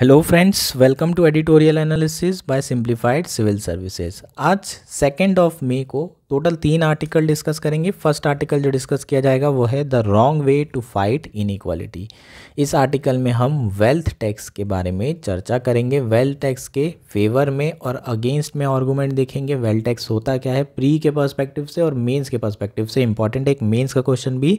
Hello friends welcome to editorial analysis by simplified civil services आज second of May को total तीन article discuss करेंगे। First article जो discuss किया जाएगा वो है the wrong way to fight inequality इस आर्टिकल में हम वेल्थ टैक्स के बारे में चर्चा करेंगे। वेल्थ टैक्स के फेवर में और अगेंस्ट में आर्गूमेंट देखेंगे। वेल्थ टैक्स होता क्या है? प्री के पर्सपेक्टिव से और मेंस के पर्सपेक्टिव से इंपॉर्टेंट एक मेंस का क्वेश्चन भी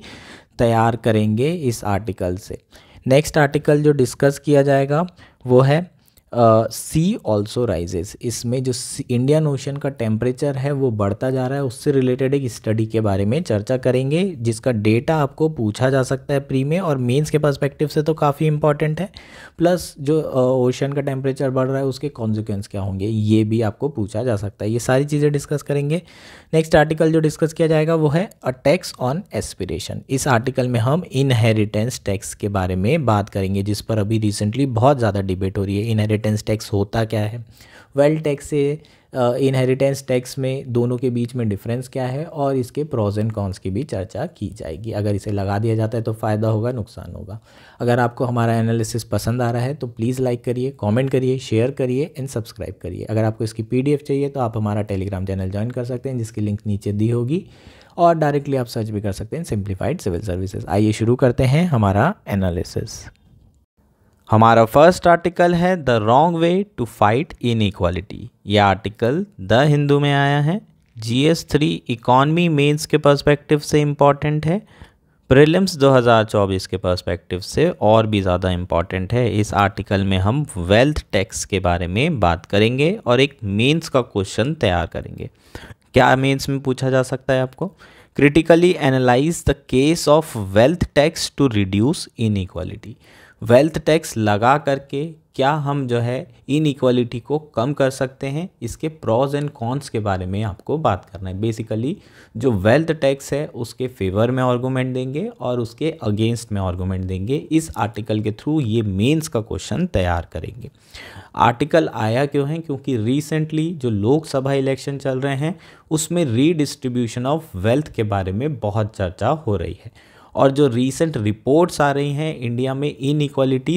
तैयार करेंगे इस आर्टिकल से। नेक्स्ट आर्टिकल जो डिस्कस किया जाएगा वो है सी ऑल्सो राइजेस इसमें जो इंडियन ओशन का टेम्परेचर है, वो बढ़ता जा रहा है। उससे रिलेटेड एक स्टडी के बारे में चर्चा करेंगे, जिसका डेटा आपको पूछा जा सकता है प्री में, और मेंस के पर्सपेक्टिव से तो काफ़ी इंपॉर्टेंट है। प्लस जो ओशन का टेम्परेचर बढ़ रहा है, उसके कॉन्सिक्वेंस क्या होंगे, ये भी आपको पूछा जा सकता है। ये सारी चीज़ें डिस्कस करेंगे। नेक्स्ट आर्टिकल जो डिस्कस किया जाएगा, वो है अ टैक्स ऑन एस्पिरेशन इस आर्टिकल में हम इनहेरिटेंस टैक्स के बारे में बात करेंगे, जिस पर अभी रिसेंटली बहुत ज़्यादा डिबेट हो रही है। इनहेरिटेंस टैक्स होता क्या है? वेल्थ टैक्स से इनहेरिटेंस टैक्स में दोनों के बीच में डिफरेंस क्या है? और इसके प्रोज एंड कॉन्स की भी चर्चा की जाएगी। अगर इसे लगा दिया जाता है तो फ़ायदा होगा, नुकसान होगा। अगर आपको हमारा एनालिसिस पसंद आ रहा है तो प्लीज़ लाइक करिए कमेंट करिए शेयर करिए एंड सब्सक्राइब करिए। अगर आपको इसकी पीडीएफ चाहिए तो आप हमारा टेलीग्राम चैनल ज्वाइन कर सकते हैं, जिसकी लिंक नीचे दी होगी। और डायरेक्टली आप सर्च भी कर सकते हैं सिंप्लीफाइड सिविल सर्विसेज़ आइए शुरू करते हैं हमारा एनालिसिस हमारा फ़र्स्ट आर्टिकल है the wrong way to fight inequality यह आर्टिकल द हिंदू में आया है। G S three economy mains के पर्सपेक्टिव से इंपॉर्टेंट है। प्रिलिम्स 2024 के पर्सपेक्टिव से और भी ज़्यादा इंपॉर्टेंट है। इस आर्टिकल में हम वेल्थ टैक्स के बारे में बात करेंगे और एक मेंस का क्वेश्चन तैयार करेंगे। क्या मेंस में पूछा जा सकता है आपको? Critically analyse the case of wealth tax to reduce in wealth tax लगा करके क्या हम जो है इन इक्वालिटी को कम कर सकते हैं? इसके प्रॉज एंड कॉन्स के बारे में आपको बात करना है। बेसिकली जो वेल्थ टैक्स है, उसके फेवर में आर्गूमेंट देंगे और उसके अगेंस्ट में आर्गूमेंट देंगे। इस आर्टिकल के थ्रू ये मेंस का क्वेश्चन तैयार करेंगे। आर्टिकल आया क्यों है? क्योंकि रिसेंटली जो लोकसभा इलेक्शन चल रहे हैं, उसमें रीडिस्ट्रीब्यूशन ऑफ़ वेल्थ के बारे में बहुत चर्चा हो रही है। और जो रीसेंट रिपोर्ट्स आ रही हैं इंडिया में इन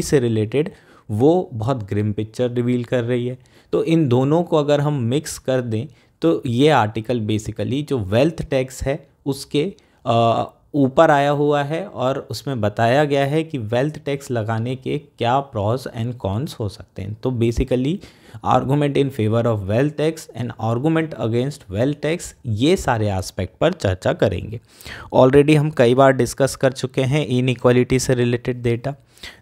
से रिलेटेड वो बहुत ग्रिम पिक्चर रिवील कर रही है। तो इन दोनों को अगर हम मिक्स कर दें तो ये आर्टिकल बेसिकली जो वेल्थ टैक्स है, उसके ऊपर आया हुआ है और उसमें बताया गया है कि वेल्थ टैक्स लगाने के क्या प्रॉस एंड कॉन्स हो सकते हैं। तो basically argument in favour of wealth tax and argument against wealth tax ये सारे एस्पेक्ट पर चर्चा करेंगे। ऑलरेडी हम कई बार डिस्कस कर चुके हैं इन इक्वालिटी से रिलेटेड डेटा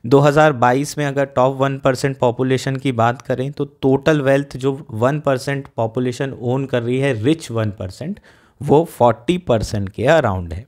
2022 में अगर टॉप वन परसेंट पॉपुलेशन की बात करें तो टोटल वेल्थ जो वन परसेंट पॉपुलेशन ओन कर रही है रिच वन परसेंट वो फोर्टी परसेंट के अराउंड है।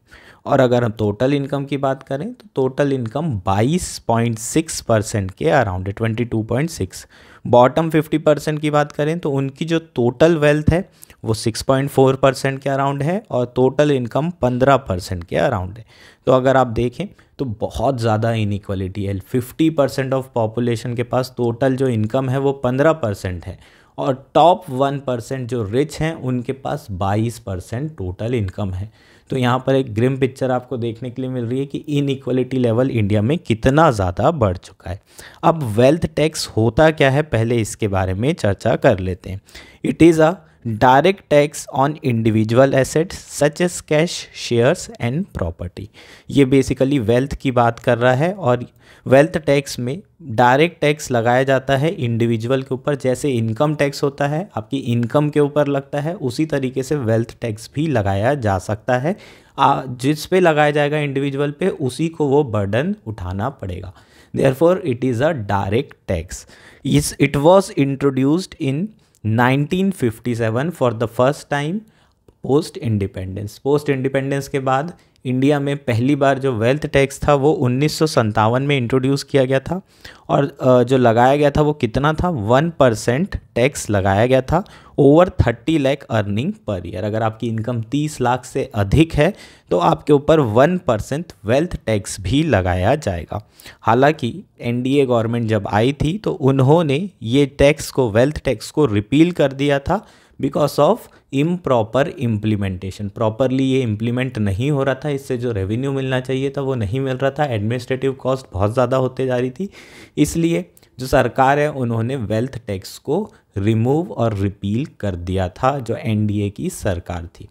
और अगर हम टोटल इनकम की बात करें तो टोटल इनकम 22.6 परसेंट के अराउंड है 22.6 बॉटम 50 परसेंट की बात करें तो उनकी जो टोटल वेल्थ है, वो 6.4 परसेंट के अराउंड है और टोटल इनकम 15 परसेंट के अराउंड है। तो अगर आप देखें तो बहुत ज़्यादा इनक्वलिटी है। 50 परसेंट ऑफ़ पॉपुलेशन के पास टोटल जो इनकम है, वो 15 परसेंट है और टॉप वन परसेंट जो रिच हैं, उनके पास 22 परसेंट टोटल इनकम है। तो यहाँ पर एक ग्रिम पिक्चर आपको देखने के लिए मिल रही है कि इन इक्वलिटी लेवल इंडिया में कितना ज़्यादा बढ़ चुका है। अब वेल्थ टैक्स होता क्या है? पहले इसके बारे में चर्चा कर लेते हैं। It is a direct tax on individual assets such as cash shares and property ये बेसिकली वेल्थ की बात कर रहा है और वेल्थ टैक्स में डायरेक्ट टैक्स लगाया जाता है इंडिविजुअल के ऊपर। जैसे इनकम टैक्स होता है, आपकी इनकम के ऊपर लगता है, उसी तरीके से वेल्थ टैक्स भी लगाया जा सकता है। जिस पे लगाया जाएगा इंडिविजुअल पे, उसी को वो बर्डन उठाना पड़ेगा। Therefore it is a direct tax it was introduced in 1957 for the first time post independence post independence के बाद इंडिया में पहली बार जो वेल्थ टैक्स था, वो उन्नीस में इंट्रोड्यूस किया गया था और जो लगाया गया था वो कितना था? वन परसेंट टैक्स लगाया गया था over thirty lakh earning per year अगर आपकी इनकम तीस लाख से अधिक है तो आपके ऊपर वन परसेंट वेल्थ टैक्स भी लगाया जाएगा। हालाँकि एनडीए गवर्नमेंट जब आई थी तो उन्होंने ये टैक्स को वेल्थ टैक्स को रिपील कर दिया था। Because of improper implementation properly ये इम्प्लीमेंट नहीं हो रहा था, इससे जो रेवेन्यू मिलना चाहिए था वो नहीं मिल रहा था। एडमिनिस्ट्रेटिव कॉस्ट बहुत ज़्यादा होते जा रही थी। इसलिए जो सरकार है, उन्होंने वेल्थ टैक्स को रिमूव और रिपील कर दिया था, जो एनडीए की सरकार थी।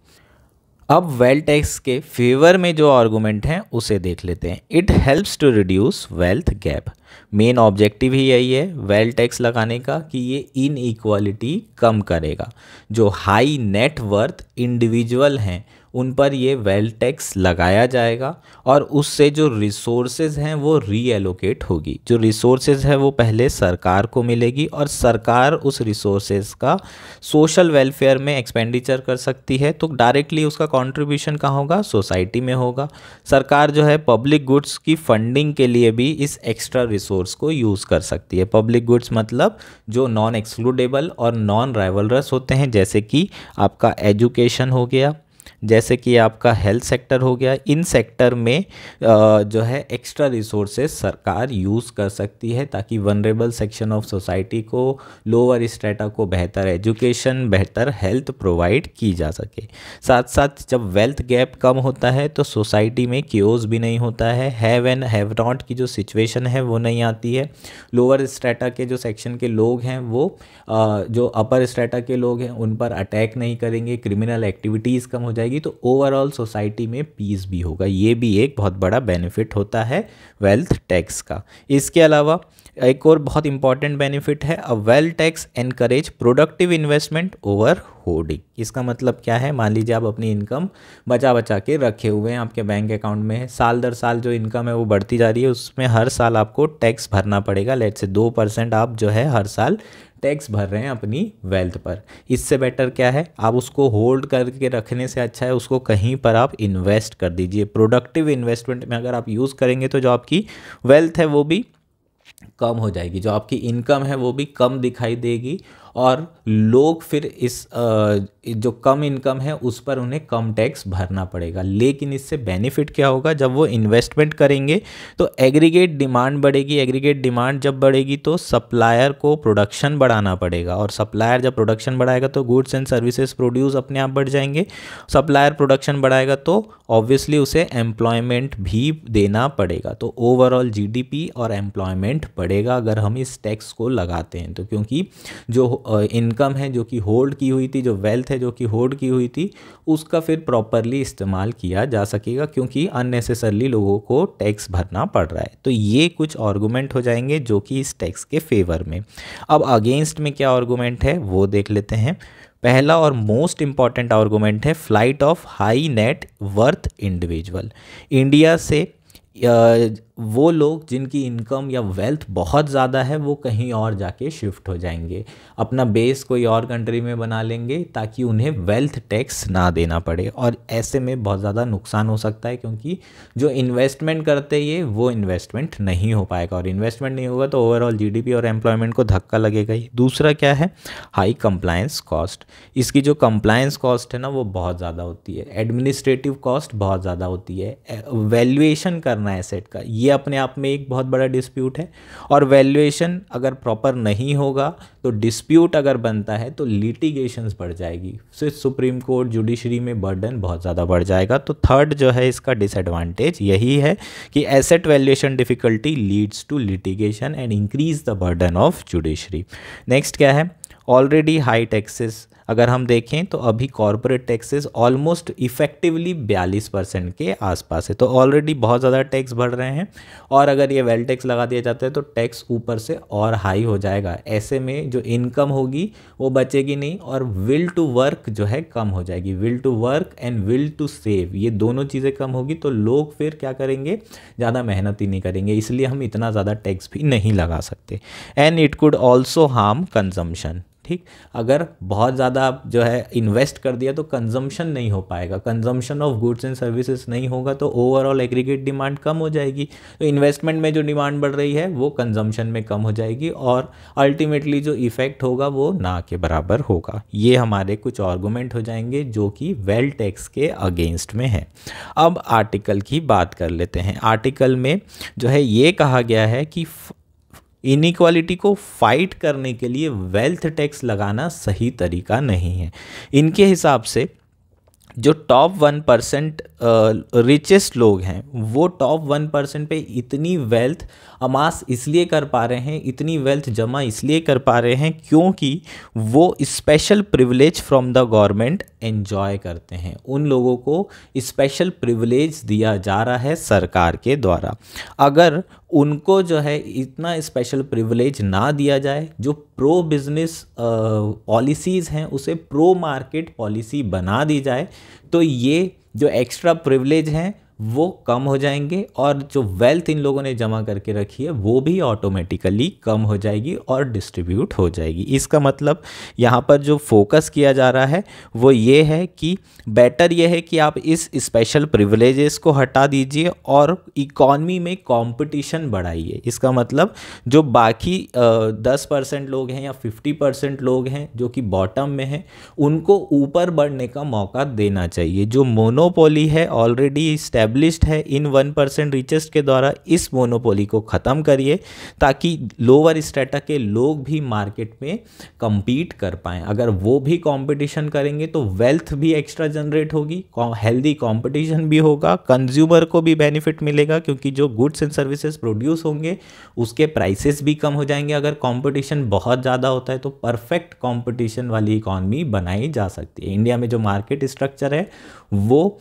अब वेल्थ टैक्स के फेवर में जो आर्गूमेंट हैं, उसे देख लेते हैं। It helps to reduce wealth gap main objective ही यही है वेल टैक्स लगाने का कि ये इनइक्वालिटी कम करेगा। जो हाई नेटवर्थ इंडिविजुअल हैं उन पर ये वेल्थ टैक्स लगाया जाएगा और उससे जो रिसोर्सेज हैं वो रीएलोकेट होगी। जो रिसोर्सेज है वो पहले सरकार को मिलेगी और सरकार उस रिसोर्सेज का सोशल वेलफेयर में एक्सपेंडिचर कर सकती है। तो डायरेक्टली उसका कंट्रीब्यूशन कहाँ होगा? सोसाइटी में होगा। सरकार जो है पब्लिक गुड्स की फंडिंग के लिए भी इस एक्स्ट्रा रिसोर्स को यूज़ कर सकती है। पब्लिक गुड्स मतलब जो नॉन एक्सक्लूडेबल और नॉन राइवलरस होते हैं, जैसे कि आपका एजुकेशन हो गया जैसे कि आपका हेल्थ सेक्टर हो गया, इन सेक्टर में जो है एक्स्ट्रा रिसोर्सेज सरकार यूज़ कर सकती है ताकि वनरेबल सेक्शन ऑफ़ सोसाइटी को लोअर स्टेटा को बेहतर एजुकेशन बेहतर हेल्थ प्रोवाइड की जा सके। साथ साथ जब वेल्थ गैप कम होता है तो सोसाइटी में क्योज भी नहीं होता है। हैव एंड हैव नॉट की जो सिचुएशन है, वो नहीं आती है। लोअर स्टेटा के जो सेक्शन के लोग हैं, वो जो अपर स्टेटा के लोग हैं, उन पर अटैक नहीं करेंगे क्रिमिनल एक्टिविटीज़ कम हो जाएगी। जाएगी तो ओवरऑल सोसाइटी में पीस भी होगा। ये भी एक बहुत बड़ा बेनिफिट होता है वेल्थ टैक्स का। इसके अलावा एक और बहुत इंपॉर्टेंट बेनिफिट है a well tax encourage productive investment over hoarding इसका मतलब क्या है? मान लीजिए आप अपनी इनकम बचा बचा के रखे हुए हैं, आपके बैंक अकाउंट में साल दर साल जो इनकम है वो बढ़ती जा रही है, उसमें हर साल आपको टैक्स भरना पड़ेगा। लेट से दो परसेंट आप जो है हर साल टैक्स भर रहे हैं अपनी वेल्थ पर। इससे बेटर क्या है? आप उसको होल्ड करके रखने से अच्छा है, उसको कहीं पर आप इन्वेस्ट कर दीजिए। प्रोडक्टिव इन्वेस्टमेंट में अगर आप यूज़ करेंगे तो जो आपकी वेल्थ है वो भी कम हो जाएगी, जो आपकी इनकम है वो भी कम दिखाई देगी और लोग फिर इस जो कम इनकम है, उस पर उन्हें कम टैक्स भरना पड़ेगा। लेकिन इससे बेनिफिट क्या होगा? जब वो इन्वेस्टमेंट करेंगे तो एग्रीगेट डिमांड बढ़ेगी। एग्रीगेट डिमांड जब बढ़ेगी तो सप्लायर को प्रोडक्शन बढ़ाना पड़ेगा। और सप्लायर जब प्रोडक्शन बढ़ाएगा तो गुड्स एंड सर्विसेज़ प्रोड्यूस अपने आप बढ़ जाएँगे। सप्लायर प्रोडक्शन बढ़ाएगा तो ऑब्वियसली उसे एम्प्लॉयमेंट भी देना पड़ेगा। तो ओवरऑल जीडीपी और एम्प्लॉयमेंट बढ़ेगा अगर हम इस टैक्स को लगाते हैं। तो क्योंकि जो इनकम है जो कि होल्ड की हुई थी, जो वेल्थ है जो कि होल्ड की हुई थी, उसका फिर प्रॉपरली इस्तेमाल किया जा सकेगा क्योंकि अननेसेसरली लोगों को टैक्स भरना पड़ रहा है। तो ये कुछ आर्गूमेंट हो जाएँगे जो कि इस टैक्स के फेवर में। अब अगेंस्ट में क्या आर्गूमेंट है, वो देख लेते हैं। पहला और मोस्ट इंपॉर्टेंट आर्गूमेंट है flight of high net worth individual India से वो लोग जिनकी इनकम या वेल्थ बहुत ज़्यादा है, वो कहीं और जाके शिफ्ट हो जाएँगे। अपना बेस कोई और कंट्री में बना लेंगे ताकि उन्हें वेल्थ टैक्स ना देना पड़े। और ऐसे में बहुत ज़्यादा नुकसान हो सकता है क्योंकि जो इन्वेस्टमेंट करते ये, वो इन्वेस्टमेंट नहीं हो पाएगा। और इन्वेस्टमेंट नहीं होगा तो ओवरऑल जीडीपी और एम्प्लॉयमेंट को धक्का लगेगा ही। दूसरा क्या है? हाई कंप्लायंस कॉस्ट इसकी जो कंप्लायंस कॉस्ट है ना, वो बहुत ज़्यादा होती है। एडमिनिस्ट्रेटिव कॉस्ट बहुत ज़्यादा होती है। वैल्यूएशन करना एसेट का। ये ये अपने आप में एक बहुत बड़ा डिस्प्यूट है। और वैल्यूएशन अगर प्रॉपर नहीं होगा तो डिस्प्यूट अगर बनता है तो लिटिगेशंस बढ़ जाएगी। फिर सुप्रीम कोर्ट जुडिशरी में बर्डन बहुत ज़्यादा बढ़ जाएगा। तो थर्ड जो है, इसका डिसएडवांटेज यही है कि asset valuation difficulty leads to litigation and increase the burden of judiciary next क्या है? ऑलरेडी हाई टैक्सेस अगर हम देखें तो अभी कॉरपोरेट टैक्सेस ऑलमोस्ट इफेक्टिवली बयालीस परसेंट के आसपास है। तो ऑलरेडी बहुत ज़्यादा टैक्स बढ़ रहे हैं। और अगर ये वेल टैक्स लगा दिया जाता है तो टैक्स ऊपर से और हाई हो जाएगा। ऐसे में जो इनकम होगी वो बचेगी नहीं और विल टू वर्क जो है कम हो जाएगी। Will to work and will to save ये दोनों चीज़ें कम होगी तो लोग फिर क्या करेंगे? ज़्यादा मेहनत ही नहीं करेंगे। इसलिए हम इतना ज़्यादा टैक्स भी नहीं लगा सकते। And it could also harm consumption ठीक? अगर बहुत ज़्यादा जो है इन्वेस्ट कर दिया तो कंजम्पशन नहीं हो पाएगा। Consumption of goods and services नहीं होगा तो ओवरऑल एग्रीगेट डिमांड कम हो जाएगी। तो इन्वेस्टमेंट में जो डिमांड बढ़ रही है, वो कंजम्पशन में कम हो जाएगी और अल्टीमेटली जो इफ़ेक्ट होगा, वो ना के बराबर होगा। ये हमारे कुछ आर्गूमेंट हो जाएँगे जो कि वेल टैक्स के अगेंस्ट में है। अब आर्टिकल की बात कर लेते हैं। आर्टिकल में जो है ये कहा गया है कि इनइक्वालिटी को फाइट करने के लिए वेल्थ टैक्स लगाना सही तरीका नहीं है। इनके हिसाब से जो टॉप वन परसेंट रिचेस्ट लोग हैं। वो टॉप वन परसेंट पे इतनी वेल्थ अमास इसलिए कर पा रहे हैं, इतनी वेल्थ जमा इसलिए कर पा रहे हैं क्योंकि वो special privilege from the government enjoy करते हैं। उन लोगों को स्पेशल प्रिविलेज दिया जा रहा है सरकार के द्वारा। अगर उनको जो है इतना स्पेशल प्रिविलेज ना दिया जाए, जो प्रो बिज़नेस पॉलिसीज़ हैं, उसे प्रो मार्केट पॉलिसी बना दी जाए तो ये जो एक्स्ट्रा प्रिवलेज हैं वो कम हो जाएँगे और जो वेल्थ इन लोगों ने जमा करके रखी है, वो भी ऑटोमेटिकली कम हो जाएगी और डिस्ट्रीब्यूट हो जाएगी। इसका मतलब यहाँ पर जो फोकस किया जा रहा है, वो ये है कि बेटर ये है कि आप इस स्पेशल प्रिविलेजेस को हटा दीजिए और इकॉनमी में कंपटीशन बढ़ाइए। इसका मतलब जो बाकी दस परसेंट लोग हैं या फिफ्टी परसेंट लोग हैं जो कि बॉटम में हैं, उनको ऊपर बढ़ने का मौका देना चाहिए। जो मोनोपोली है ऑलरेडी इस्टेब्लिश्ड है इन वन परसेंट रिचेस्ट के द्वारा इस मोनोपोली को ख़त्म करिए, ताकि लोअर स्टेटा के लोग भी मार्केट में कम्पीट कर पाएँ। अगर वो भी कॉम्पिटिशन करेंगे तो वेल्थ भी एक्स्ट्रा जनरेट होगी हेल्दी कॉम्पिटिशन भी होगा कंज्यूमर को भी बेनिफिट मिलेगा, क्योंकि जो गुड्स एंड सर्विसेज़ प्रोड्यूस होंगे, उसके प्राइसेस भी कम हो जाएँगे। अगर कंपटीशन बहुत ज़्यादा होता है तो परफेक्ट कंपटीशन वाली इकॉनमी बनाई जा सकती है। इंडिया में जो मार्केट स्ट्रक्चर है वो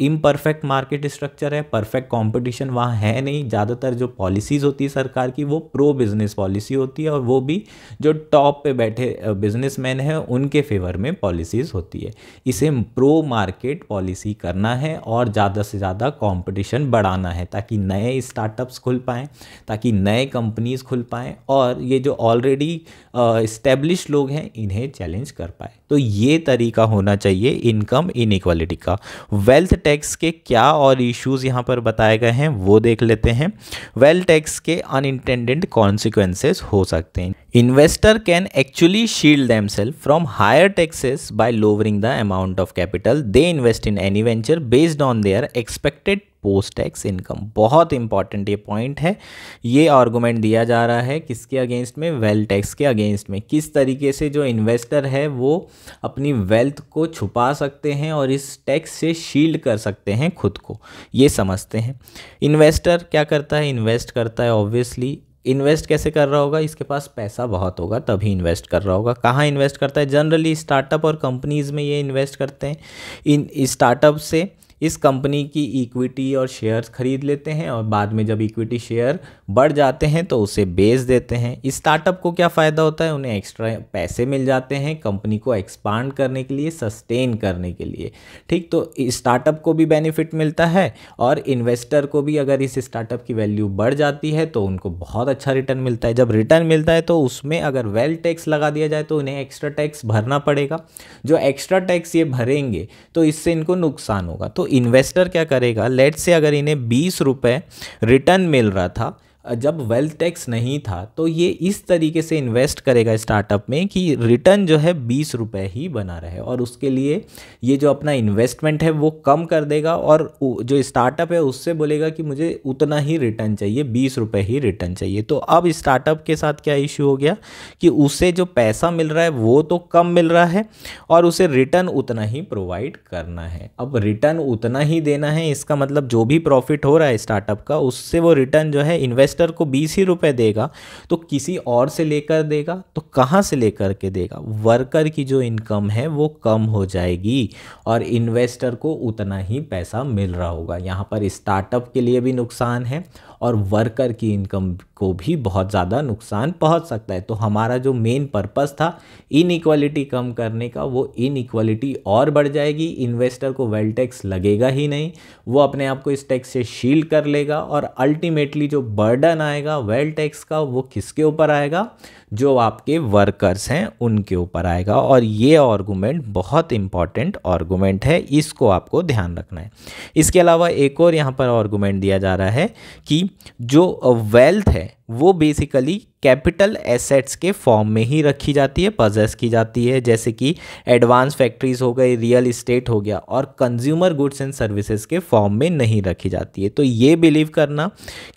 इम्परफेक्ट मार्केट स्ट्रक्चर है परफेक्ट कंपटीशन वहाँ है नहीं। ज़्यादातर जो पॉलिसीज़ होती है सरकार की, वो प्रो बिज़नेस पॉलिसी होती है और वो भी जो टॉप पे बैठे बिजनेसमैन हैं, उनके फेवर में पॉलिसीज़ होती है। इसे प्रो मार्केट पॉलिसी करना है और ज़्यादा से ज़्यादा कंपटीशन बढ़ाना है ताकि नए स्टार्टअप्स खुल पाएँ, ताकि नए कंपनीज़ खुल पाएँ और ये जो ऑलरेडी इस्टेब्लिश लोग हैं, इन्हें चैलेंज कर पाए। तो ये तरीका होना चाहिए इनकम इनइक्वालिटी का। वेल्थ टैक्स के क्या और इश्यूज़ यहाँ पर बताए गए हैं, वो देख लेते हैं। वेल्थ टैक्स के अनइंटेंडेड कॉन्सिक्वेंसेज हो सकते हैं। Investor can actually shield themselves from higher taxes by lowering the amount of capital they invest in any venture based on their expected post tax income बहुत इंपॉर्टेंट ये point है। ये argument दिया जा रहा है किसके अगेंस्ट में? वेल्थ टैक्स के अगेंस्ट में। किस तरीके से जो इन्वेस्टर है वो अपनी वेल्थ को छुपा सकते हैं और इस टैक्स से शील्ड कर सकते हैं खुद को? ये समझते हैं। इन्वेस्टर क्या करता है? इन्वेस्ट करता है ऑब्वियसली इन्वेस्ट कैसे कर रहा होगा? इसके पास पैसा बहुत होगा, तभी इन्वेस्ट कर रहा होगा। कहाँ इन्वेस्ट करता है? जनरली स्टार्टअप और कंपनीज़ में ये इन्वेस्ट करते हैं। इन स्टार्टअप से इस कंपनी की इक्विटी और शेयर्स खरीद लेते हैं और बाद में जब इक्विटी शेयर बढ़ जाते हैं तो उसे बेच देते हैं। स्टार्टअप को क्या फ़ायदा होता है? उन्हें एक्स्ट्रा पैसे मिल जाते हैं कंपनी को एक्सपांड करने के लिए सस्टेन करने के लिए। ठीक तो स्टार्टअप को भी बेनिफिट मिलता है और इन्वेस्टर को भी अगर इस स्टार्टअप की वैल्यू बढ़ जाती है तो उनको बहुत अच्छा रिटर्न मिलता है। जब रिटर्न मिलता है तो उसमें अगर वेल टैक्स लगा दिया जाए तो उन्हें एक्स्ट्रा टैक्स भरना पड़ेगा। जो एक्स्ट्रा टैक्स ये भरेंगे तो इससे इनको नुकसान होगा। तो इन्वेस्टर क्या करेगा? लेट से अगर इन्हें बीस रुपये रिटर्न मिल रहा था जब वेल्थ टैक्स नहीं था तो ये इस तरीके से इन्वेस्ट करेगा स्टार्टअप में कि रिटर्न जो है बीस रुपये ही बना रहे और उसके लिए ये जो अपना इन्वेस्टमेंट है वो कम कर देगा और जो स्टार्टअप है उससे बोलेगा कि मुझे उतना ही रिटर्न चाहिए, बीस रुपये ही रिटर्न चाहिए। तो अब स्टार्टअप के साथ क्या इश्यू हो गया कि उसे जो पैसा मिल रहा है वो तो कम मिल रहा है और उसे रिटर्न उतना ही प्रोवाइड करना है। अब रिटर्न उतना ही देना है, इसका मतलब जो भी प्रॉफिट हो रहा है स्टार्टअप का, उससे वो रिटर्न जो है इन्वेस्ट इन्वेस्टर को बीस ही रुपये देगा तो किसी और से लेकर देगा तो कहाँ से लेकर के देगा? वर्कर की जो इनकम है वो कम हो जाएगी और इन्वेस्टर को उतना ही पैसा मिल रहा होगा। यहाँ पर स्टार्टअप के लिए भी नुकसान है और वर्कर की इनकम को भी बहुत ज़्यादा नुकसान पहुँच सकता है। तो हमारा जो मेन पर्पस था इनइक्वालिटी कम करने का, वो इनइक्वालिटी और बढ़ जाएगी। इन्वेस्टर को वेल टैक्स लगेगा ही नहीं, वो अपने आप को इस टैक्स से शील्ड कर लेगा और अल्टीमेटली जो बर्डन आएगा वेल टैक्स का, वो किसके ऊपर आएगा? जो आपके वर्कर्स हैं, उनके ऊपर आएगा। और ये आर्गूमेंट बहुत इंपॉर्टेंट आर्गूमेंट है, इसको आपको ध्यान रखना है। इसके अलावा एक और यहाँ पर आर्गूमेंट दिया जा रहा है कि जो वेल्थ है वो बेसिकली कैपिटल एसेट्स के फॉर्म में ही रखी जाती है पजेस की जाती है, जैसे कि एडवांस फैक्ट्रीज हो गई रियल इस्टेट हो गया और कंज्यूमर गुड्स एंड सर्विसेज़ के फॉर्म में नहीं रखी जाती है। तो ये बिलीव करना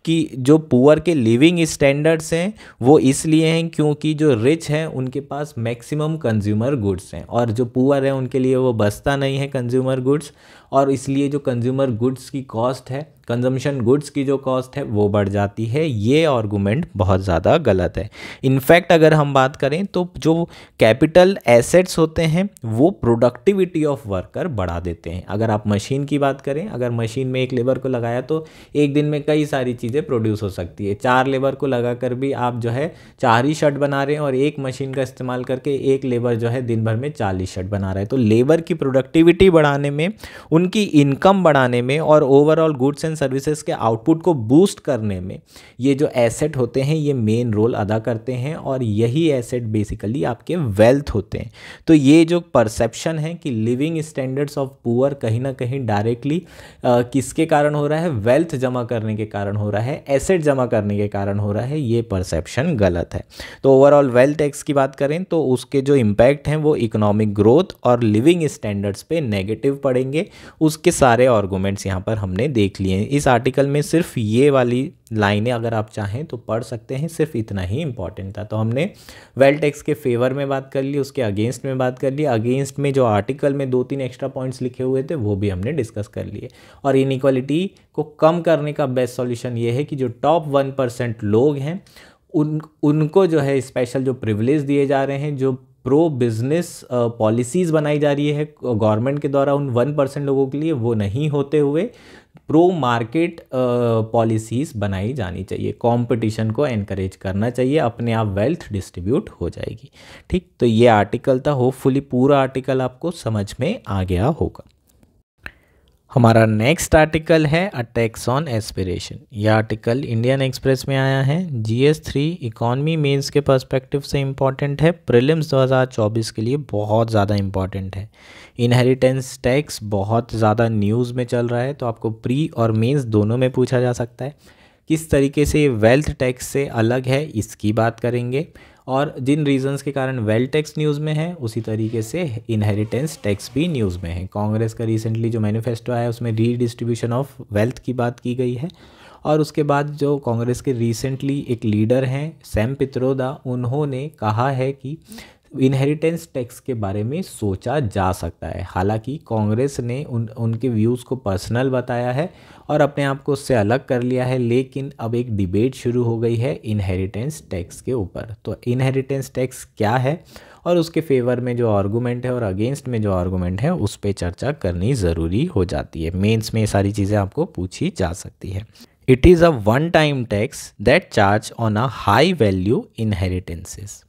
कि जो पुअर के लिविंग स्टैंडर्ड्स हैं, वो इसलिए हैं क्योंकि जो रिच हैं, उनके पास मैक्सिमम कंज्यूमर गुड्स हैं और जो पुअर हैं, उनके लिए वो बसता नहीं है कंज्यूमर गुड्स और इसलिए जो कंज्यूमर गुड्स की कॉस्ट है कंजम्पशन गुड्स की जो कॉस्ट है, वो बढ़ जाती है। ये आर्गूमेंट बहुत ज़्यादा गलत है। इनफैक्ट अगर हम बात करें तो जो कैपिटल एसेट्स होते हैं, वो प्रोडक्टिविटी ऑफ़ वर्कर बढ़ा देते हैं। अगर आप मशीन की बात करें, अगर मशीन में एक लेबर को लगाया तो एक दिन में कई सारी चीज़ें प्रोड्यूस हो सकती है। चार लेबर को लगा कर भी आप जो है चार ही शर्ट बना रहे हैं और एक मशीन का इस्तेमाल करके एक लेबर जो है दिन भर में चालीस शर्ट बना रहा है। तो लेबर की प्रोडक्टिविटी बढ़ाने में, उनकी इनकम बढ़ाने में और ओवरऑल गुड्स एंड सर्विसेज़ के आउटपुट को बूस्ट करने में, ये जो एसेट होते हैं, ये मेन रोल अदा करते हैं और यही एसेट बेसिकली आपके वेल्थ होते हैं। तो ये जो परसेप्शन है कि लिविंग स्टैंडर्ड्स ऑफ़ पुअर कहीं ना कहीं डायरेक्टली किसके कारण हो रहा है? वेल्थ जमा करने के कारण हो रहा है एसेट जमा करने के कारण हो रहा है, ये परसेप्शन गलत है। तो ओवरऑल वेल्थ टैक्स की बात करें तो उसके जो इम्पैक्ट हैं वो इकोनॉमिक ग्रोथ और लिविंग स्टैंडर्ड्स पे नेगेटिव पड़ेंगे। उसके सारे आर्गूमेंट्स यहाँ पर हमने देख लिए इस आर्टिकल में सिर्फ़ ये वाली लाइनें अगर आप चाहें तो पढ़ सकते हैं, सिर्फ़ इतना ही इंपॉर्टेंट था। तो हमने वेल टैक्स के फेवर में बात कर ली, उसके अगेंस्ट में बात कर ली। अगेंस्ट में जो आर्टिकल में दो तीन एक्स्ट्रा पॉइंट्स लिखे हुए थे, वो भी हमने डिस्कस कर लिए। और इनइक्वालिटी को कम करने का बेस्ट सॉल्यूशन ये है कि जो टॉप वन परसेंट लोग हैं, उन, उनको जो है स्पेशल जो प्रिविलेज दिए जा रहे हैं, जो प्रो बिज़नेस पॉलिसीज़ बनाई जा रही है गवर्नमेंट के द्वारा उन वन परसेंट लोगों के लिए, वो नहीं होते हुए प्रो मार्केट पॉलिसीज़ बनाई जानी चाहिए। कंपटीशन को एनकरेज करना चाहिए, अपने आप वेल्थ डिस्ट्रीब्यूट हो जाएगी। ठीक तो ये आर्टिकल था होपफुली पूरा आर्टिकल आपको समझ में आ गया होगा। हमारा नेक्स्ट आर्टिकल है अ टैक्स ऑन एस्पिरेशन यह आर्टिकल इंडियन एक्सप्रेस में आया है। जीएस थ्री इकॉनमी मेंस के पर्सपेक्टिव से इंपॉर्टेंट है। प्रीलिम्स 2024 के लिए बहुत ज़्यादा इंपॉर्टेंट है। इनहेरिटेंस टैक्स बहुत ज़्यादा न्यूज़ में चल रहा है तो आपको प्री और मेंस दोनों में पूछा जा सकता है। किस तरीके से वेल्थ टैक्स से अलग है, इसकी बात करेंगे। और जिन रीजंस के कारण वेल टैक्स न्यूज़ में है, उसी तरीके से इनहेरिटेंस टैक्स भी न्यूज़ में है। कांग्रेस का रिसेंटली जो मैनिफेस्टो आया, उसमें रीडिस्ट्रीब्यूशन ऑफ़ वेल्थ की बात की गई है। और उसके बाद जो कांग्रेस के रिसेंटली एक लीडर हैं सैम पित्रोदा उन्होंने कहा है कि इनहेरिटेंस टैक्स के बारे में सोचा जा सकता है। हालाँकि कांग्रेस ने उन, उनके व्यूज़ को पर्सनल बताया है और अपने आप को उससे अलग कर लिया है, लेकिन अब एक डिबेट शुरू हो गई है इनहेरिटेंस टैक्स के ऊपर। तो इनहेरिटेंस टैक्स क्या है? और उसके फेवर में जो आर्गूमेंट है और अगेंस्ट में जो आर्गूमेंट है, उस पर चर्चा करनी ज़रूरी हो जाती है। मेंस में ये सारी चीज़ें आपको पूछी जा सकती है। It is a one time tax that charge on a high value inheritances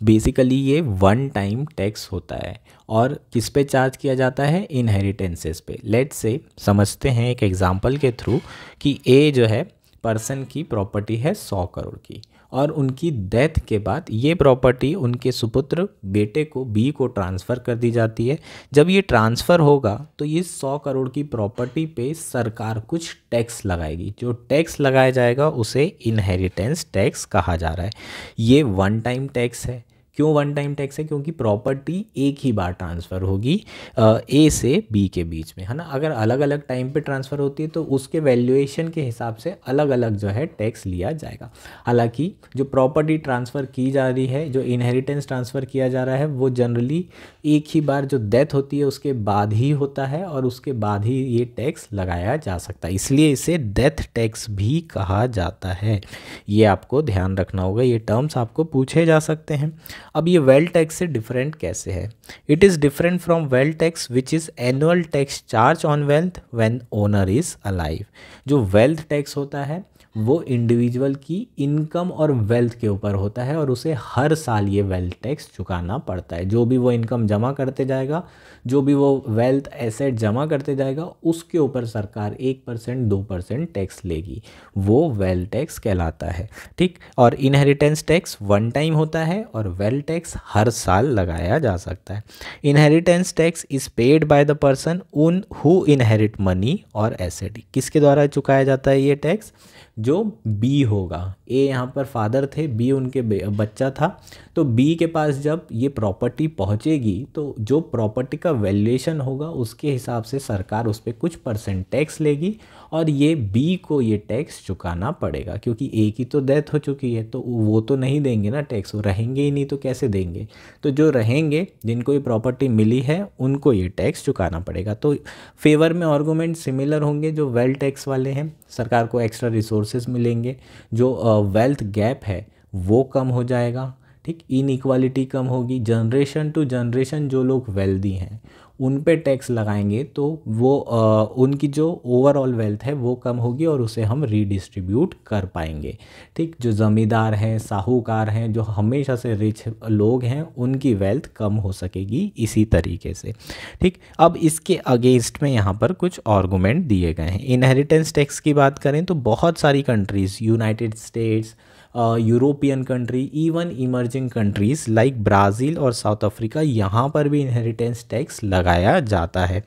basically ये वन टाइम टैक्स होता है और किस पे चार्ज किया जाता है? इनहेरिटेंसेस पे। लेट से समझते हैं एक एग्जांपल के थ्रू कि ए जो है पर्सन की प्रॉपर्टी है सौ करोड़ की और उनकी डेथ के बाद ये प्रॉपर्टी उनके सुपुत्र बेटे को बी को ट्रांसफ़र कर दी जाती है। जब ये ट्रांसफ़र होगा तो ये सौ करोड़ की प्रॉपर्टी पे सरकार कुछ टैक्स लगाएगी। जो टैक्स लगाया जाएगा, उसे इनहेरिटेंस टैक्स कहा जा रहा है। ये वन टाइम टैक्स है। क्यों वन टाइम टैक्स है? क्योंकि प्रॉपर्टी एक ही बार ट्रांसफ़र होगी ए से बी के बीच में, है ना? अगर अलग अलग टाइम पे ट्रांसफ़र होती है तो उसके वैल्यूएशन के हिसाब से अलग अलग जो है टैक्स लिया जाएगा। हालाँकि जो प्रॉपर्टी ट्रांसफ़र की जा रही है, जो इनहेरिटेंस ट्रांसफ़र किया जा रहा है, वो जनरली एक ही बार जो डेथ होती है, उसके बाद ही होता है और उसके बाद ही ये टैक्स लगाया जा सकता है। इसलिए इसे डेथ टैक्स भी कहा जाता है। ये आपको ध्यान रखना होगा, ये टर्म्स आपको पूछे जा सकते हैं। अब ये वेल टैक्स से डिफरेंट कैसे है? It is different from wealth tax which is annual tax charge on wealth when owner is alive जो वेल्थ टैक्स होता है वो इंडिविजुअल की इनकम और वेल्थ के ऊपर होता है और उसे हर साल ये वेल्थ टैक्स चुकाना पड़ता है। जो भी वो इनकम जमा करते जाएगा, जो भी वो वेल्थ एसेट जमा करते जाएगा, उसके ऊपर सरकार एक परसेंट, दो परसेंट टैक्स लेगी। वो वेल्थ टैक्स कहलाता है, ठीक? और इनहेरिटेंस टैक्स वन टाइम होता है और वेल्थ टैक्स हर साल लगाया जा सकता है। Inheritance tax is paid by the person on who inherit money और एसेट किसके द्वारा चुकाया जाता है ये टैक्स जो बी होगा। ए यहाँ पर फादर थे बी उनके बच्चा था। तो बी के पास जब ये प्रॉपर्टी पहुँचेगी तो जो प्रॉपर्टी का वैल्यूएशन होगा, उसके हिसाब से सरकार उस पर कुछ परसेंट टैक्स लेगी और ये बी को ये टैक्स चुकाना पड़ेगा, क्योंकि ए की तो डेथ हो चुकी है तो वो तो नहीं देंगे ना टैक्स वो रहेंगे ही नहीं तो कैसे देंगे? तो जो रहेंगे, जिनको ये प्रॉपर्टी मिली है, उनको ये टैक्स चुकाना पड़ेगा। तो फेवर में आर्गूमेंट सिमिलर होंगे जो वेल्थ टैक्स वाले हैं। सरकार को एक्स्ट्रा रिसोर्सेज मिलेंगे। जो वेल्थ गैप है, वो कम हो जाएगा। ठीक इन इक्वालिटी कम होगी। जनरेशन टू जनरेशन जो लोग वेल्दी हैं उन पे टैक्स लगाएँगे तो वो आ, उनकी जो ओवरऑल वेल्थ है वो कम होगी और उसे हम रीडिस्ट्रीब्यूट कर पाएँगे। ठीक जो ज़मींदार हैं साहूकार हैं जो हमेशा से रिच लोग हैं उनकी वेल्थ कम हो सकेगी इसी तरीके से। ठीक अब इसके अगेंस्ट में यहाँ पर कुछ आर्गूमेंट दिए गए हैं। इनहेरिटेंस टैक्स की बात करें तो बहुत सारी countries United States European country even emerging countries like Brazil और साउथ अफ्रीका यहाँ पर भी इनहेरिटेंस टैक्स लगाया जाता है।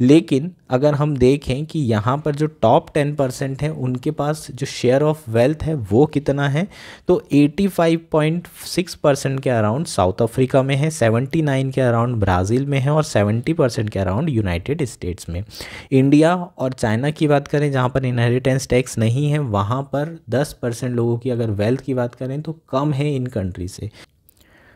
लेकिन अगर हम देखें कि यहाँ पर जो टॉप टेन परसेंट हैं, उनके पास जो शेयर ऑफ़ वेल्थ है, वो कितना है? तो 85.6 परसेंट के अराउंड साउथ अफ्रीका में है 79 के अराउंड ब्राज़ील में है और 70 परसेंट के अराउंड यूनाइटेड स्टेट्स में। इंडिया और चाइना की बात करें, जहाँ पर इनहेरिटेंस टैक्स नहीं है, वहाँ पर 10 परसेंट लोगों की अगर वेल्थ की बात करें तो कम है इन कंट्री से।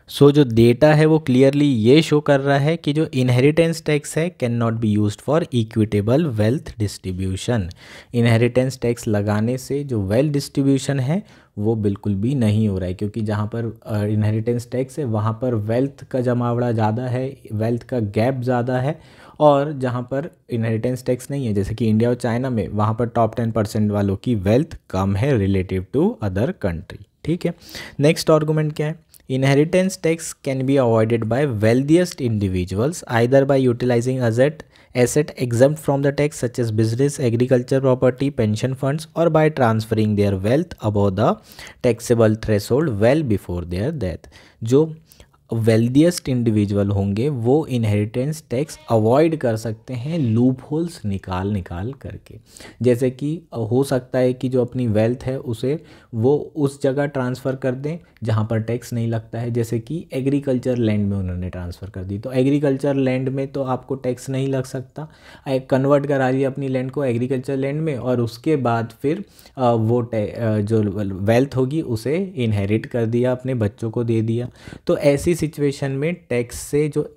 सो so, जो डेटा है वो क्लियरली ये शो कर रहा है कि जो इनहेरिटेंस टैक्स है can not be use for equitable wealth distribution inheritance tax लगाने से जो वेल्थ डिस्ट्रीब्यूशन है वो बिल्कुल भी नहीं हो रहा है क्योंकि जहाँ पर इनहेरिटेंस टैक्स है वहाँ पर वेल्थ का जमावड़ा ज़्यादा है वेल्थ का गैप ज़्यादा है और जहाँ पर इनहेरिटेंस टैक्स नहीं है, जैसे कि इंडिया और चाइना में, वहाँ पर टॉप टेन परसेंट वालों की वेल्थ कम है रिलेटिव टू अदर कंट्री ठीक है? नेक्स्ट आर्गूमेंट क्या है? Inheritance tax can be avoided by wealthiest individuals either by utilising asset asset exempt from the tax such as business agriculture property pension funds और by transferring their wealth above the taxable threshold well before their death जो wealthiest individual होंगे, वो inheritance tax avoid कर सकते हैं loop holes निकाल निकाल करके। जैसे कि हो सकता है कि जो अपनी वेल्थ है, उसे वो उस जगह ट्रांसफ़र कर दें जहाँ पर टैक्स नहीं लगता है। जैसे कि एग्रीकल्चर लैंड में उन्होंने ट्रांसफ़र कर दी। तो एग्रीकल्चर लैंड में तो आपको टैक्स नहीं लग सकता। कन्वर्ट करा लिया अपनी लैंड को एग्रीकल्चर लैंड में और उसके बाद फिर वो जो वेल्थ होगी, उसे इनहेरिट कर दिया, अपने बच्चों को दे दिया। तो ऐसी सिचुएशन में टैक्स से जो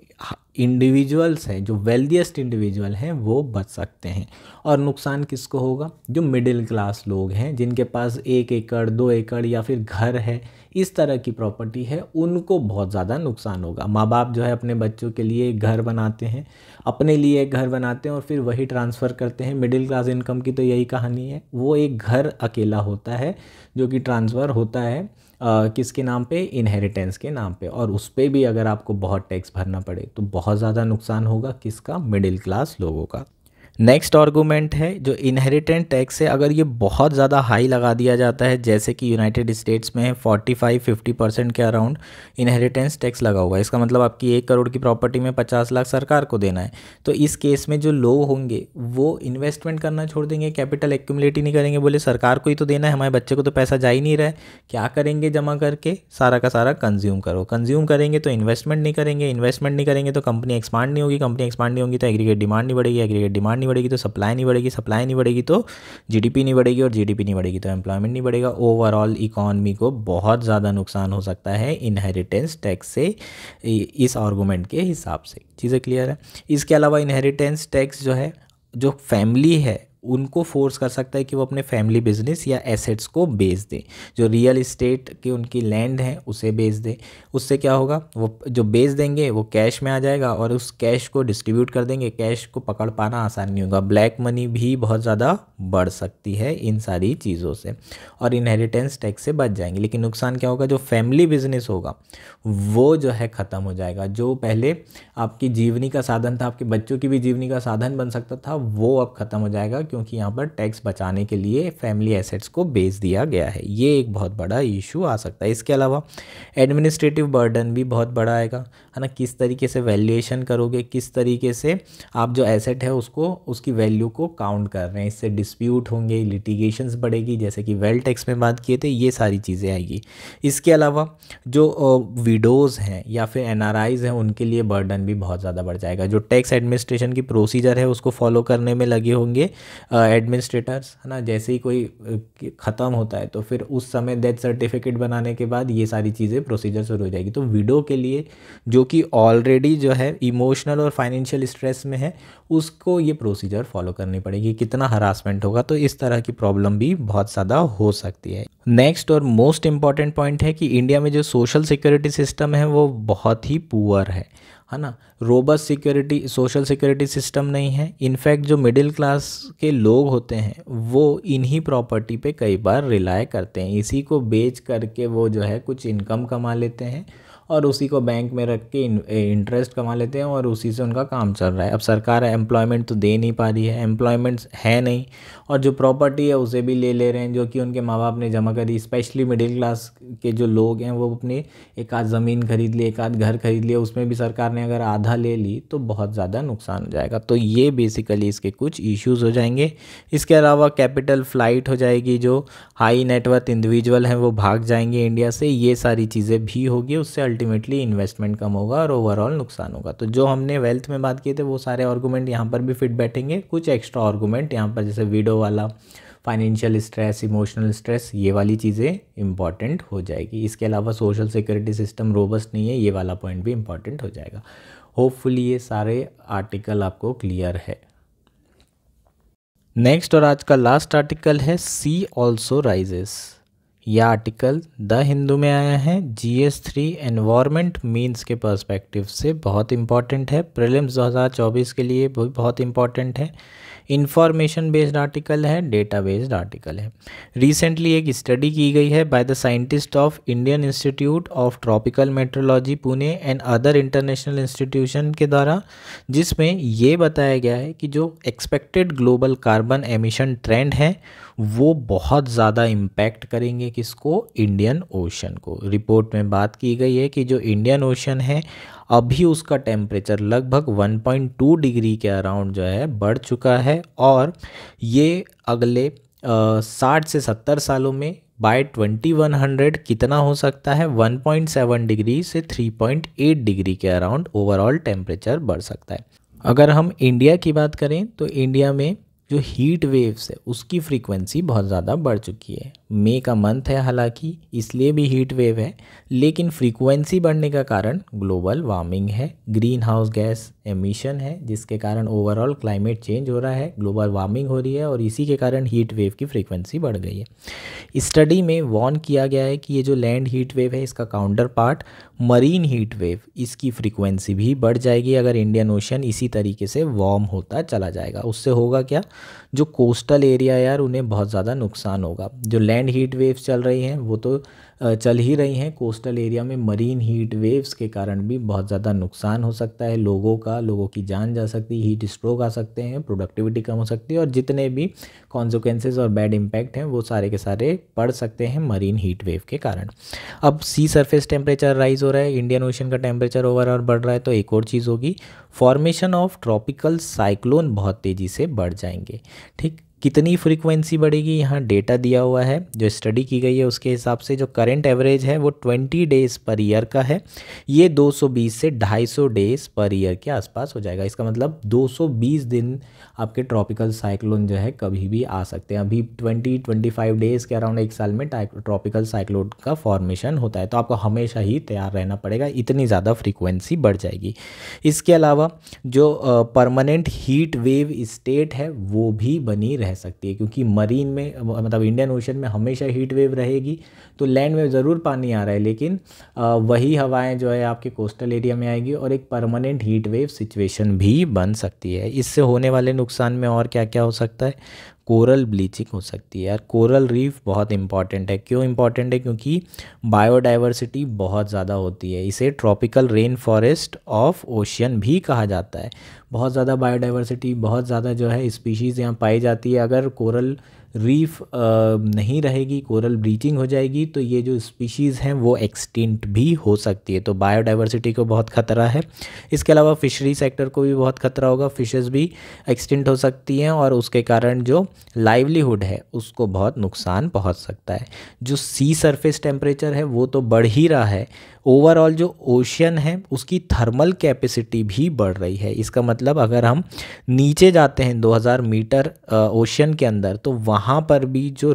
इंडिविजुअल्स हैं, जो वेल्दियस्ट इंडिविजुअल हैं, वो बच सकते हैं। और नुकसान किसको होगा? जो मिडिल क्लास लोग हैं, जिनके पास एक एकड़, दो एकड़ या फिर घर है, इस तरह की प्रॉपर्टी है, उनको बहुत ज़्यादा नुकसान होगा। माँ बाप जो है अपने बच्चों के लिए घर बनाते हैं, अपने लिए एक घर बनाते हैं और फिर वही ट्रांसफ़र करते हैं। मिडिल क्लास इनकम की तो यही कहानी है। वो एक घर अकेला होता है, जो कि ट्रांसफ़र होता है। किसके नाम पे? इनहेरिटेंस के नाम पे। और उस पर भी अगर आपको बहुत टैक्स भरना पड़े तो बहुत ज़्यादा नुकसान होगा किसका? मिडिल क्लास लोगों का। नेक्स्ट आर्गूमेंट है, जो इनहेरिटेंट टैक्स है, अगर ये बहुत ज़्यादा हाई लगा दिया जाता है, जैसे कि यूनाइटेड स्टेट्स में फोर्टी फाइव फिफ्टी परसेंट के अराउंड इनहेरिटेंस टैक्स लगा हुआ है। इसका मतलब आपकी एक करोड़ की प्रॉपर्टी में पचास लाख सरकार को देना है। तो इस केस में जो लोग होंगे, वो इन्वेस्टमेंट करना छोड़ देंगे कैपिटल एक्यूमुलेट ही नहीं करेंगे। बोले, सरकार को ही तो देना है, हमारे बच्चे को तो पैसा जा ही नहीं रहा है। क्या करेंगे जमा करके? सारा का सारा कंज्यूम करो। कंज्यूम करेंगे तो इन्वेस्टमेंट नहीं करेंगे इन्वेस्टमेंट नहीं करेंगे तो कंपनी एक्सपांड नहीं होगी। कंपनी एक्सपांड नहीं होगी तो एग्रीगेट डिमांड नहीं बढ़ेगी एग्रीगेट डिमांड नहीं बढ़ेगी तो सप्लाई नहीं बढ़ेगी सप्लाई नहीं बढ़ेगी तो जीडीपी नहीं बढ़ेगी और जीडीपी नहीं बढ़ेगी तो एम्प्लॉयमेंट नहीं बढ़ेगा। ओवरऑल इकॉनमी को बहुत ज़्यादा नुकसान हो सकता है इनहेरिटेंस टैक्स से इस आर्गूमेंट के हिसाब से। चीज़ें क्लियर है? इसके अलावा इनहेरिटेंस टैक्स जो है, जो फैमिली है उनको फोर्स कर सकता है कि वो अपने फैमिली बिज़नेस या एसेट्स को बेच दें। जो रियल इस्टेट की उनकी लैंड है, उसे बेच दें। उससे क्या होगा? वो जो बेच देंगे, वो कैश में आ जाएगा और उस कैश को डिस्ट्रीब्यूट कर देंगे। कैश को पकड़ पाना आसान नहीं होगा। ब्लैक मनी भी बहुत ज़्यादा बढ़ सकती है इन सारी चीज़ों से और इनहेरिटेंस टैक्स से बच जाएँगे। लेकिन नुकसान क्या होगा? जो फैमिली बिज़नेस होगा, वो जो है ख़त्म हो जाएगा। जो पहले आपकी जीवनी का साधन था, आपके बच्चों की भी जीवनी का साधन बन सकता था, वो अब ख़त्म हो जाएगा क्योंकि यहाँ पर टैक्स बचाने के लिए फैमिली एसेट्स को बेच दिया गया है। ये एक बहुत बड़ा इशू आ सकता है। इसके अलावा एडमिनिस्ट्रेटिव बर्डन भी बहुत बड़ा आएगा, है ना? किस तरीके से वैल्यूएशन करोगे, किस तरीके से आप जो एसेट है उसको, उसकी वैल्यू को काउंट कर रहे हैं। इससे डिस्प्यूट होंगे, लिटिगेशंस बढ़ेगी, जैसे कि वेल टैक्स में बात किए थे, ये सारी चीज़ें आएगी। इसके अलावा जो विडोज़ हैं या फिर एन हैं, उनके लिए बर्डन भी बहुत ज़्यादा बढ़ जाएगा। जो टैक्स एडमिनिस्ट्रेशन की प्रोसीजर है, उसको फॉलो करने में लगे होंगे। एडमिनिस्ट्रेटर्स, है ना? जैसे ही कोई ख़त्म होता है तो फिर उस समय डेथ सर्टिफिकेट बनाने के बाद ये सारी चीज़ें प्रोसीजर शुरू हो जाएगी। तो विडो के लिए, जो कि ऑलरेडी जो है इमोशनल और फाइनेंशियल स्ट्रेस में है, उसको ये प्रोसीजर फॉलो करनी पड़ेगी कितना हरासमेंट होगा। तो इस तरह की प्रॉब्लम भी बहुत ज़्यादा हो सकती है। नेक्स्ट और मोस्ट इंपॉर्टेंट पॉइंट है कि इंडिया में जो सोशल सिक्योरिटी सिस्टम है, वो बहुत ही पुअर है। है ना? Robust security social security system नहीं है. इनफैक्ट जो मिडिल क्लास के लोग होते हैं, वो इन्हीं प्रॉपर्टी पे कई बार रिलाय करते हैं। इसी को बेच करके वो जो है कुछ इनकम कमा लेते हैं। और उसी को बैंक में रख के इंटरेस्ट कमा लेते हैं और उसी से उनका काम चल रहा है। अब सरकार एम्प्लॉयमेंट तो दे नहीं पा रही है एम्प्लॉयमेंट है नहीं और जो प्रॉपर्टी है उसे भी ले ले रहे हैं, जो कि उनके माँ बाप ने जमा करी। स्पेशली मिडिल क्लास के जो लोग हैं, वो अपने एक आध ज़मीन खरीद ली एक आध घर खरीद लिया उसमें भी सरकार ने अगर आधा ले ली तो बहुत ज़्यादा नुकसान हो जाएगा। तो ये बेसिकली इसके कुछ इश्यूज़ हो जाएँगे। इसके अलावा कैपिटल फ़्लाइट हो जाएगी, जो हाई नेटवर्थ इंडिविजुअल हैं, वो भाग जाएँगे इंडिया से। ये सारी चीज़ें भी होगी, उससे अल्टीमेटली इन्वेस्टमेंट कम होगा और ओवरऑल नुकसान होगा। तो जो हमने वेल्थ में बात किए थे, वो सारे आर्गूमेंट यहाँ पर भी फिट बैठेंगे। कुछ एक्स्ट्रा आर्गूमेंट यहाँ पर, जैसे वीडो वाला फाइनेंशियल स्ट्रेस इमोशनल स्ट्रेस ये वाली चीज़ें इंपॉर्टेंट हो जाएगी। इसके अलावा सोशल सिक्योरिटी सिस्टम रोबस्ट नहीं है, ये वाला पॉइंट भी इंपॉर्टेंट हो जाएगा। होपफुली ये सारे आर्टिकल आपको क्लियर है। नेक्स्ट और आज का लास्ट आर्टिकल है सी ऑल्सो राइजेस यह आर्टिकल द हिंदू में आया है। G S three environment mains के पर्सपेक्टिव से बहुत इंपॉर्टेंट है। प्रीलिम्स 2024 के लिए भी बहुत इंपॉर्टेंट है। इंफॉर्मेशन बेस्ड आर्टिकल है डेटा बेस्ड आर्टिकल है। रिसेंटली एक स्टडी की गई है by the scientist of Indian Institute of Tropical Meteorology Pune and other international institution के द्वारा, जिसमें ये बताया गया है कि जो expected global carbon emission trend है वो बहुत ज़्यादा इम्पैक्ट करेंगे किसको? इंडियन ओशन को। रिपोर्ट में बात की गई है कि जो इंडियन ओशन है, अभी उसका टेम्परेचर लगभग 1.2 डिग्री के अराउंड जो है, बढ़ चुका है और ये अगले साठ से सत्तर सालों में बाय 2100 कितना हो सकता है? 1.7 डिग्री से 3.8 डिग्री के अराउंड ओवरऑल टेम्परेचर बढ़ सकता है। अगर हम इंडिया की बात करें तो इंडिया में जो हीट वेव्स है उसकी फ्रीक्वेंसी बहुत ज़्यादा बढ़ चुकी है। मई का मंथ है हालाँकि, इसलिए भी हीट वेव है, लेकिन फ्रीक्वेंसी बढ़ने का कारण ग्लोबल वार्मिंग है ग्रीन हाउस गैस एमिशन है, जिसके कारण ओवरऑल क्लाइमेट चेंज हो रहा है ग्लोबल वार्मिंग हो रही है और इसी के कारण हीट वेव की फ्रीक्वेंसी बढ़ गई है। स्टडी में वॉर्न किया गया है कि ये जो लैंड हीट वेव है, इसका counter part marine heat wave इसकी फ्रीक्वेंसी भी बढ़ जाएगी अगर इंडियन ओशन इसी तरीके से वार्म होता चला जाएगा। उससे होगा क्या? जो कोस्टल एरिया यार, उन्हें बहुत ज़्यादा नुकसान होगा। जो लैंड हीट वेव्स चल रही हैं, वो तो चल ही रही हैं। कोस्टल एरिया में मरीन हीट वेव्स के कारण भी बहुत ज़्यादा नुकसान हो सकता है लोगों का। लोगों की जान जा सकती है, हीट स्ट्रोक आ सकते हैं, प्रोडक्टिविटी कम हो सकती है और जितने भी कॉन्सिक्वेंसेज और बैड इम्पैक्ट हैं, वो सारे के सारे पड़ सकते हैं मरीन हीट वेव के कारण। अब सी सरफेस टेम्परेचर राइज हो रहा है। इंडियन ओशन का टेम्परेचर ओवर और बढ़ रहा है तो एक और चीज़ होगी। फॉर्मेशन ऑफ़ ट्रॉपिकल साइक्लोन बहुत तेज़ी से बढ़ जाएँगे। ठीक? कितनी फ्रीक्वेंसी बढ़ेगी? यहाँ डेटा दिया हुआ है, जो स्टडी की गई है, उसके हिसाब से जो करंट एवरेज है, वो 20 डेज़ पर ईयर का है। ये 220 से 250 डेज़ पर ईयर के आसपास हो जाएगा। इसका मतलब 220 दिन आपके ट्रॉपिकल साइक्लोन जो है कभी भी आ सकते हैं। अभी 20 25 डेज़ के अराउंड एक साल में ट्रॉपिकल साइक्लोन का फॉर्मेशन होता है। तो आपको हमेशा ही तैयार रहना पड़ेगा, इतनी ज़्यादा फ्रीक्वेंसी बढ़ जाएगी। इसके अलावा जो परमानेंट हीट वेव स्टेट है, वो भी बनी रह सकती है। क्योंकि मरीन में मतलब इंडियन ओशन में हमेशा हीट वेव रहेगी तो लैंड में ज़रूर पानी आ रहा है। लेकिन वही हवाएँ जो है आपके कोस्टल एरिया में आएगी और एक परमानेंट हीट वेव सिचुएशन भी बन सकती है। इससे होने वाले नुकसान में और क्या क्या हो सकता है? कोरल ब्लीचिंग हो सकती है। यार, कोरल रीफ बहुत इंपॉर्टेंट है। क्यों इंपॉर्टेंट है? क्योंकि बायोडाइवर्सिटी बहुत ज़्यादा होती है। इसे tropical rain forest of ocean भी कहा जाता है। बहुत ज़्यादा बायोडाइवर्सिटी बहुत ज़्यादा जो है स्पीशीज़ यहाँ पाई जाती है। अगर कोरल रीफ नहीं रहेगी, कोरल ब्लीचिंग हो जाएगी तो ये जो स्पीशीज़ हैं वो एक्सटिंट भी हो सकती है। तो बायोडाइवर्सिटी को बहुत ख़तरा है। इसके अलावा फिशरी सेक्टर को भी बहुत ख़तरा होगा, फिशेस भी एक्सटिंट हो सकती हैं और उसके कारण जो लाइवलीहुड है, उसको बहुत नुकसान पहुँच सकता है। जो सी सरफेस टेम्परेचर है, वो तो बढ़ ही रहा है। ओवरऑल जो ओशियन है, उसकी थर्मल कैपेसिटी भी बढ़ रही है। इसका मतलब अगर हम नीचे जाते हैं 2000 मीटर ओशियन के अंदर तो वहाँ पर भी जो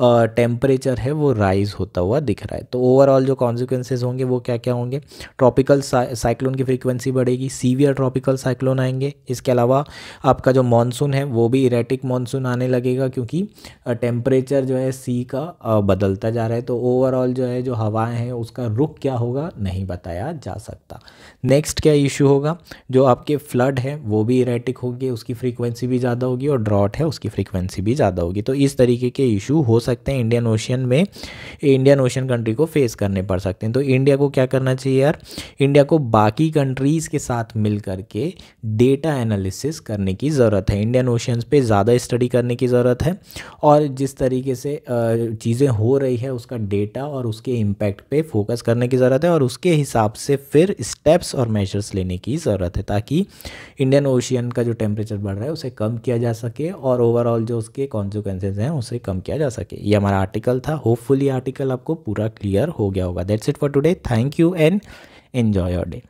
टेम्परेचर है वो राइज होता हुआ दिख रहा है। तो ओवरऑल जो कॉन्सिक्वेंसेज होंगे वो क्या क्या होंगे ट्रॉपिकल साइक्लोन की फ्रीक्वेंसी बढ़ेगी सीवियर ट्रॉपिकल साइक्लोन आएँगे। इसके अलावा आपका जो मानसून है वो भी इरेटिक मानसून आने लगेगा क्योंकि टेम्परेचर जो है सी का बदलता जा रहा है। तो ओवरऑल जो है, जो हवाएँ हैं उसका रुख क्या होगा नहीं बताया जा सकता। नेक्स्ट क्या इशू होगा? जो आपके फ्लड है वो भी इरेटिक होगी, उसकी फ्रीक्वेंसी भी ज़्यादा होगी और ड्रॉट है उसकी फ्रीक्वेंसी भी ज़्यादा होगी। तो इस तरीके के इशू हो सकते हैं। इंडियन ओशियन में इंडियन ओशियन कंट्री को फेस करने पड़ सकते हैं। तो इंडिया को क्या करना चाहिए यार? इंडिया को बाकी कंट्रीज़ के साथ मिल करके डेटा एनालिसिस करने की ज़रूरत है। इंडियन ओशियंस पे ज़्यादा स्टडी करने की ज़रूरत है और जिस तरीके से चीज़ें हो रही है उसका डेटा और उसके इम्पैक्ट पे फोकस करने की ज़रूरत है और उसके हिसाब से फिर स्टेप्स और मेजर्स लेने की ज़रूरत है ताकि इंडियन ओशियन का जो टेम्परेचर बढ़ रहा है उसे कम किया जा सके और ओवरऑल जो उसके कॉन्सिक्वेंसेज हैं उसे कम किया जा सके। ये हमारा आर्टिकल था। होपफुली आर्टिकल आपको पूरा क्लियर हो गया होगा। That's it for today thank you and enjoy your day